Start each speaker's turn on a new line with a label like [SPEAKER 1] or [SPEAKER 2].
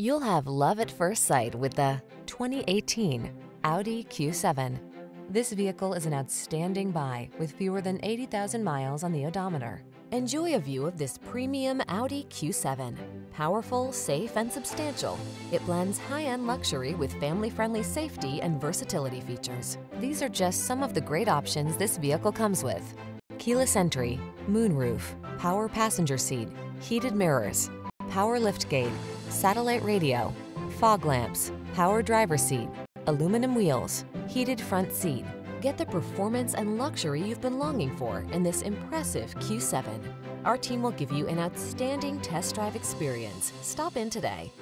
[SPEAKER 1] You'll have love at first sight with the 2018 Audi Q7. This vehicle is an outstanding buy with fewer than 80,000 miles on the odometer. Enjoy a view of this premium Audi Q7. Powerful, safe, and substantial, it blends high-end luxury with family-friendly safety and versatility features. These are just some of the great options this vehicle comes with. Keyless entry, moonroof, power passenger seat, heated mirrors, power liftgate, satellite radio, fog lamps, power driver seat, aluminum wheels, heated front seat. Get the performance and luxury you've been longing for in this impressive Q7. Our team will give you an outstanding test drive experience. Stop in today.